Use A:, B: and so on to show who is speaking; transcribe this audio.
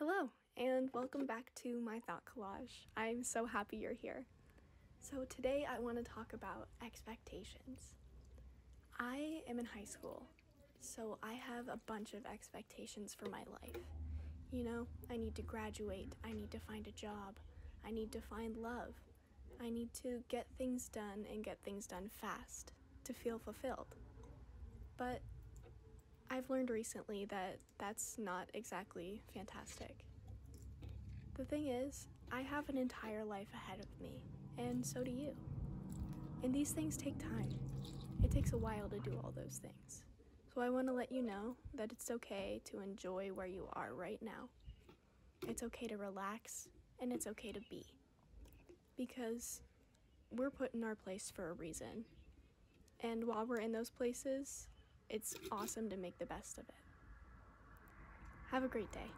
A: Hello, and welcome back to my thought collage. I'm so happy you're here. So, today I want to talk about expectations. I am in high school, so I have a bunch of expectations for my life. You know, I need to graduate, I need to find a job, I need to find love, I need to get things done and get things done fast to feel fulfilled. But I've learned recently that that's not exactly fantastic. The thing is, I have an entire life ahead of me, and so do you. And these things take time. It takes a while to do all those things. So I want to let you know that it's okay to enjoy where you are right now. It's okay to relax, and it's okay to be. Because we're put in our place for a reason. And while we're in those places, it's awesome to make the best of it. Have a great day.